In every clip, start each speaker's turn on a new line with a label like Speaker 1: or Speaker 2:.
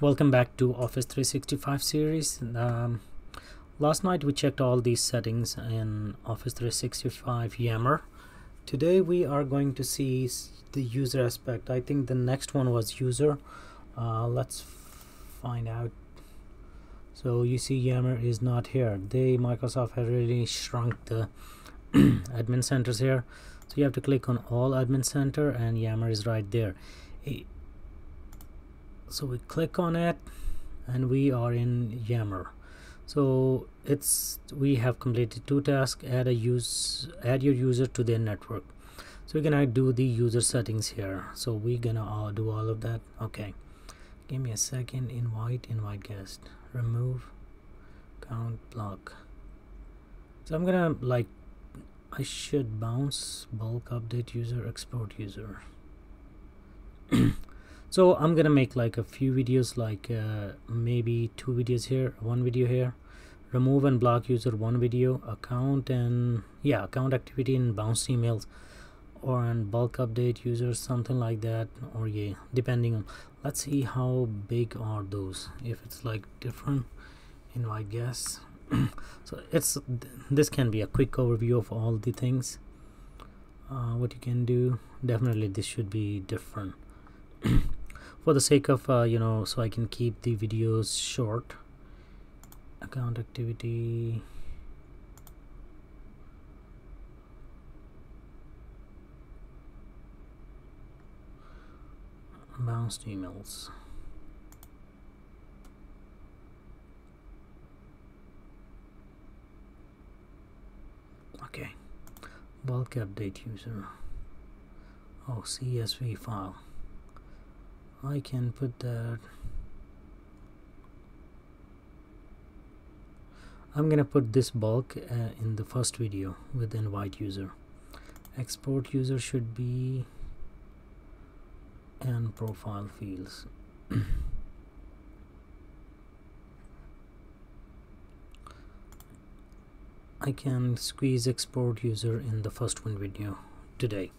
Speaker 1: welcome back to office 365 series. Um, last night we checked all these settings in office 365 yammer. Today we are going to see the user aspect. I think the next one was user. Uh, let's find out. So you see yammer is not here. They microsoft has really shrunk the admin centers here. So you have to click on all admin center and yammer is right there so we click on it and we are in yammer. So it's we have completed two tasks add a use add your user to their network. So we're gonna do the user settings here. So we're gonna uh, do all of that. Okay. Give me a second. Invite invite guest. Remove. Count block. So I'm gonna like I should bounce bulk update user export user so I'm gonna make like a few videos like uh, maybe two videos here one video here. Remove and block user one video account and yeah account activity and bounce emails or and bulk update users something like that or yeah depending on let's see how big are those. If it's like different invite guess. So it's this can be a quick overview of all the things. Uh, what you can do definitely this should be different for the sake of uh, you know so I can keep the videos short. Account activity. Bounced emails. Okay. Bulk update user. Oh CSV file I can put that. I'm gonna put this bulk uh, in the first video with invite user. Export user should be and profile fields. I can squeeze export user in the first one video today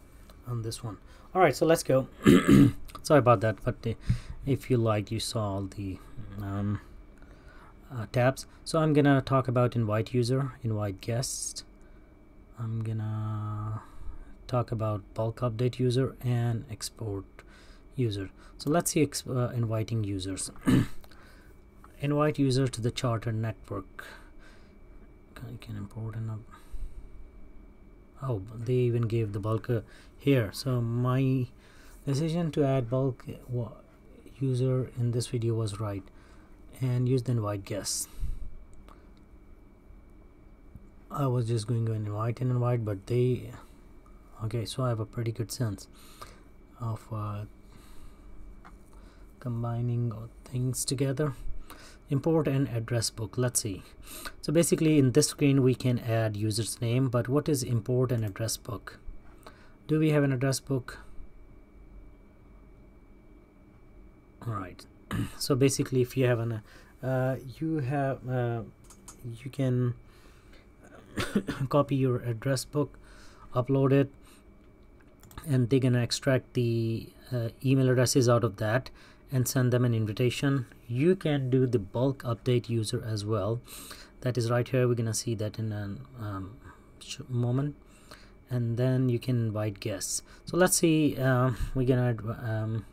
Speaker 1: on this one. All right so let's go. Sorry about that but uh, if you liked you saw all the um, uh, tabs. So I'm gonna talk about invite user invite guests. I'm gonna talk about bulk update user and export user. So let's see uh, inviting users. Invite user to the charter network. I can import and oh they even gave the bulk uh, here. So my decision to add bulk user in this video was right and use the invite guest I was just going to invite and invite but they okay so I have a pretty good sense of uh, combining things together import an address book. Let's see. So basically in this screen we can add user's name but what is import an address book? Do we have an address book? All right. So basically if you have an uh, you have uh, you can copy your address book upload it and they're gonna extract the uh, email addresses out of that and send them an invitation. You can do the bulk update user as well. That is right here. We're gonna see that in a um, moment. And then you can invite guests. So let's see uh, we're gonna um,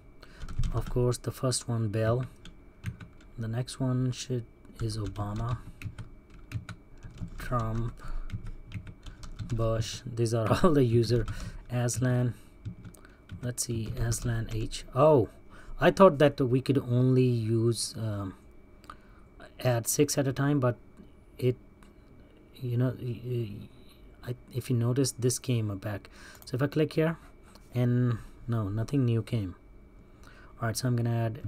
Speaker 1: of course the first one Bill the next one should is Obama Trump Bush. These are all the user. Aslan. Let's see Aslan H. Oh I thought that we could only use um, add six at a time but it you know I, if you notice this came back. So if I click here and no nothing new came. Alright so I'm gonna add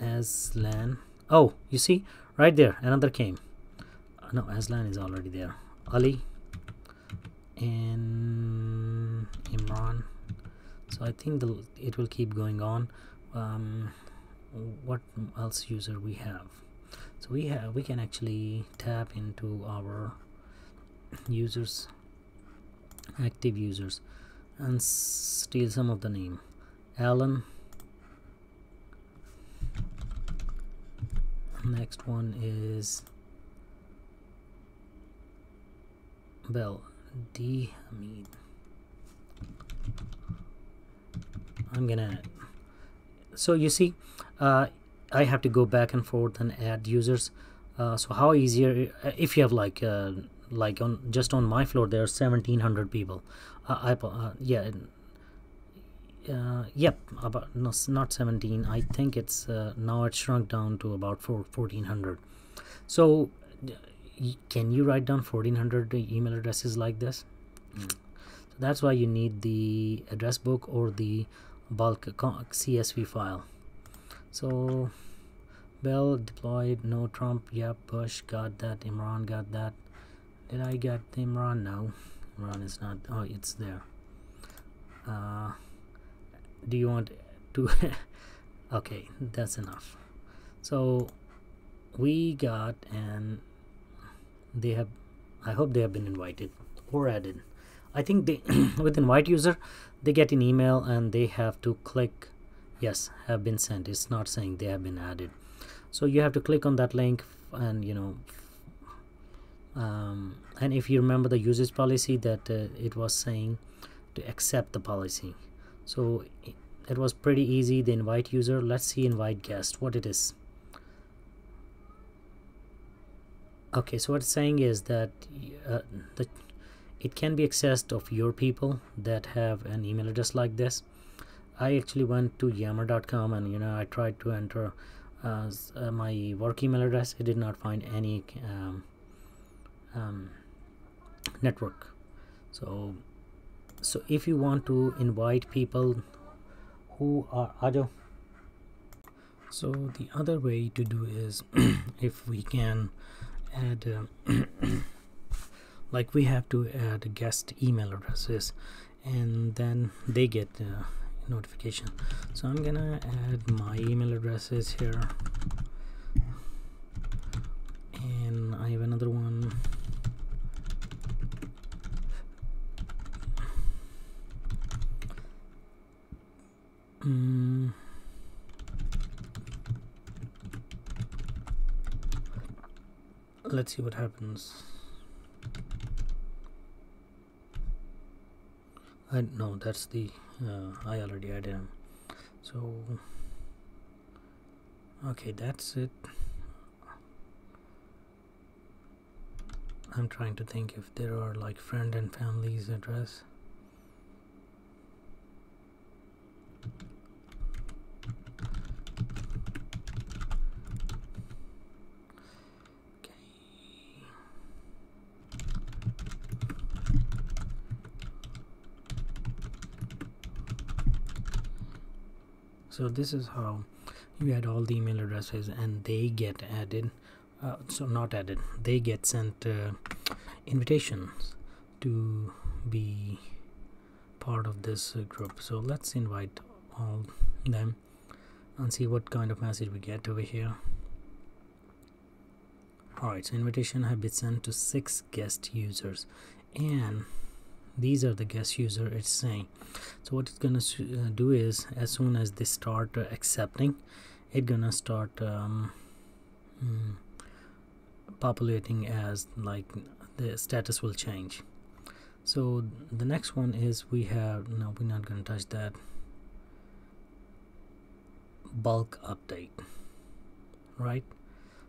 Speaker 1: Aslan. Oh you see right there another came. Uh, no Aslan is already there. Ali and Imran. So I think the, it will keep going on um, what else user we have? So we have we can actually tap into our users active users and steal some of the name. Alan. Next one is Bell. D. Hamid. I'm gonna so you see uh, I have to go back and forth and add users. Uh, so how easier if you have like uh, like on just on my floor there are 1700 people. Uh, I uh, yeah uh, yep about no not 17 I think it's now it's shrunk down to about 4 1400 so can you write down 1400 email addresses like this? Mm. so that's why you need the address book or the bulk CSV file. So Bell deployed no Trump yep Bush got that Imran got that. Did I get Imran? No. Imran is not oh it's there. Uh, do you want to okay that's enough. So we got and they have I hope they have been invited or added I think they with invite user they get an email and they have to click yes have been sent. It's not saying they have been added. So you have to click on that link and you know um, and if you remember the usage policy that uh, it was saying to accept the policy. So it was pretty easy. The invite user let's see invite guest what it is. Okay so what it's saying is that uh, the it can be accessed of your people that have an email address like this. I actually went to yammer.com and you know I tried to enter uh, uh, my work email address. It did not find any um, um, network. So so if you want to invite people who are other so the other way to do is if we can add uh, like we have to add guest email addresses and then they get uh, notification. So I'm gonna add my email addresses here. And I have another one. Mm. let's see what happens I no that's the uh, I already added him so okay that's it. I'm trying to think if there are like friend and family's address so this is how you add all the email addresses and they get added uh, so not added they get sent uh, invitations to be part of this uh, group. So let's invite all them and see what kind of message we get over here. Alright so invitation have been sent to six guest users and these are the guest user it's saying. So what it's gonna uh, do is as soon as they start uh, accepting it gonna start um, mm, populating as like the status will change. So the next one is we have no we're not gonna touch that. Bulk update right?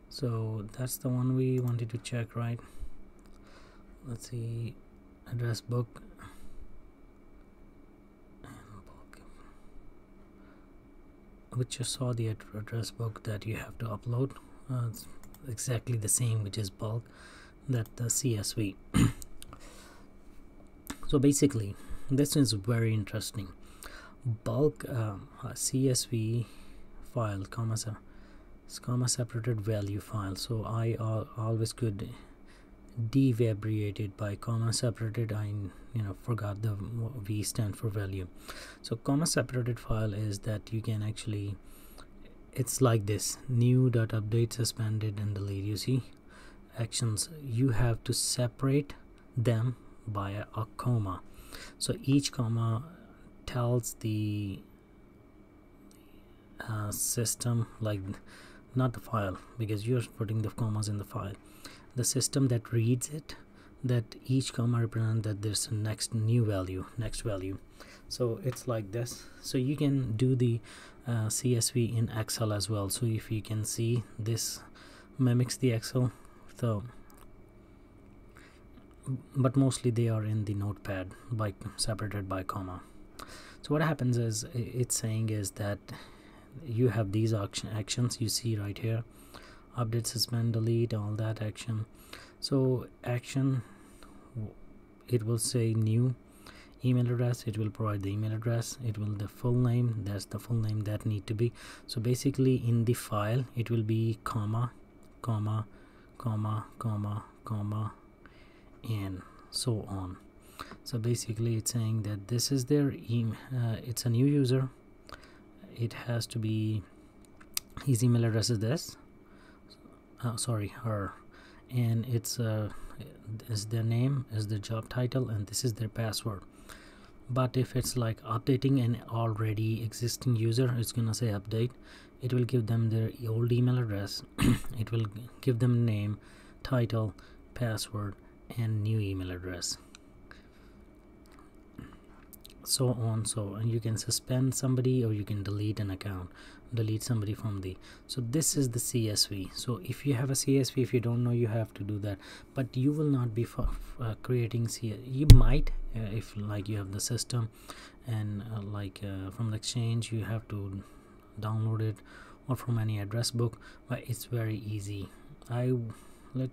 Speaker 1: So that's the one we wanted to check right? Let's see address book. Which you saw the address book that you have to upload. Uh, it's exactly the same which is bulk that the CSV so basically this is very interesting. Bulk um, CSV file comma, comma separated value file. So I uh, always could devabriated by comma separated I you know forgot the V stand for value. So comma separated file is that you can actually it's like this new dot update suspended and delete you see actions you have to separate them by a, a comma. So each comma tells the uh, system like not the file because you're putting the commas in the file the system that reads it that each comma represents that there's a next new value next value. So it's like this. So you can do the uh, CSV in Excel as well. So if you can see this mimics the Excel so but mostly they are in the notepad by separated by comma. So what happens is it's saying is that you have these action actions you see right here update suspend delete all that action. So action it will say new email address it will provide the email address it will the full name that's the full name that need to be. So basically in the file it will be comma comma comma comma comma and so on. So basically it's saying that this is their email uh, it's a new user. It has to be his email address is this uh, sorry her. And it's uh, is their name is the job title and this is their password. But if it's like updating an already existing user it's gonna say update. It will give them their old email address. It will give them name title password and new email address. So on so and you can suspend somebody or you can delete an account delete somebody from the so this is the csv so if you have a csv if you don't know you have to do that. But you will not be uh, creating C you might uh, if like you have the system and uh, like uh, from the exchange you have to download it or from any address book but it's very easy. I let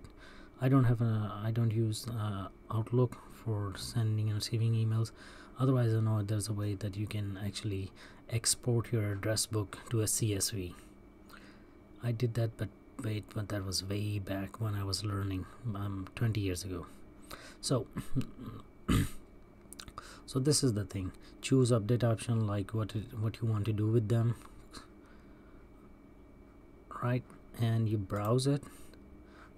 Speaker 1: i don't have a i don't use uh, outlook for sending and receiving emails. Otherwise I know there's a way that you can actually export your address book to a CSV I did that but wait but that was way back when I was learning um, 20 years ago. So so this is the thing. Choose update option like what what you want to do with them. Right and you browse it.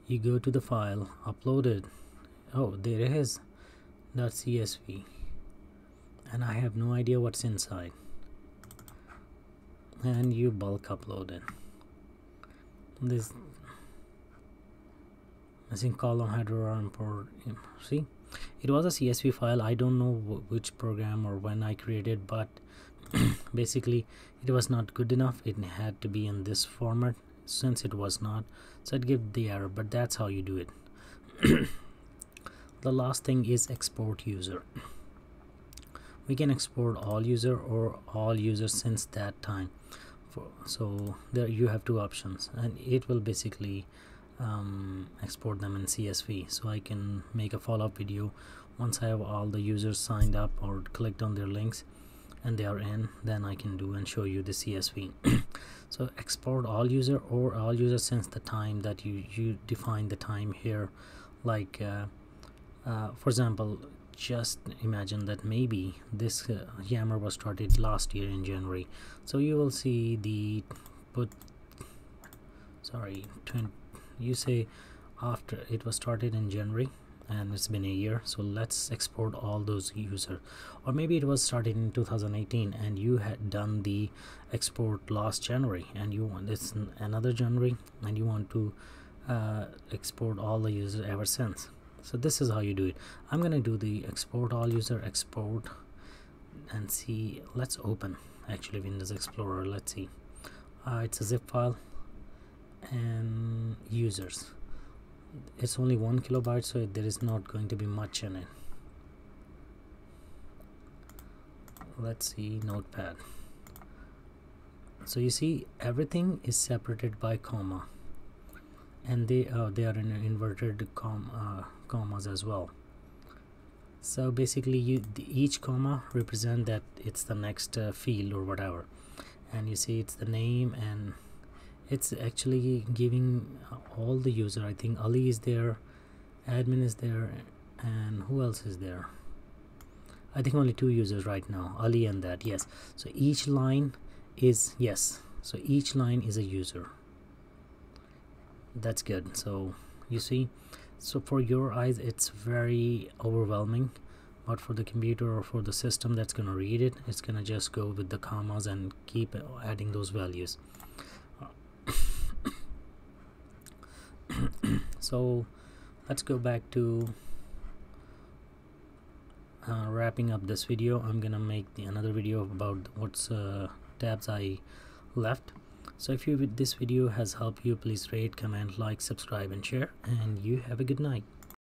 Speaker 1: You go to the file upload it. Oh there it is .csv and I have no idea what's inside and you bulk upload it this missing column header or import see it was a CSV file. I don't know which program or when I created but basically it was not good enough. It had to be in this format. Since it was not so it gave the error but that's how you do it. The last thing is export user we can export all user or all users since that time. So there you have two options and it will basically um, export them in CSV so I can make a follow-up video once I have all the users signed up or clicked on their links and they are in then I can do and show you the CSV so export all user or all users since the time that you you define the time here. Like uh, uh, for example just imagine that maybe this uh, yammer was started last year in January. So you will see the put sorry you say after it was started in January and it's been a year. So let's export all those users. Or maybe it was started in 2018 and you had done the export last January and you want it's another January and you want to uh, export all the users ever since so this is how you do it. I'm gonna do the export all user export and see let's open actually windows explorer let's see. Uh, it's a zip file and users. It's only one kilobyte so there is not going to be much in it. Let's see notepad. So you see everything is separated by comma and they uh, they are in inverted com uh, commas as well. So basically you each comma represent that it's the next uh, field or whatever. And you see it's the name and it's actually giving all the user I think Ali is there admin is there and who else is there? I think only two users right now Ali and that yes. So each line is yes. So each line is a user that's good. So you see so for your eyes it's very overwhelming but for the computer or for the system that's going to read it it's going to just go with the commas and keep adding those values. So let's go back to uh, wrapping up this video. I'm gonna make the, another video about what's uh, tabs I left so if you this video has helped you please rate comment like subscribe and share and you have a good night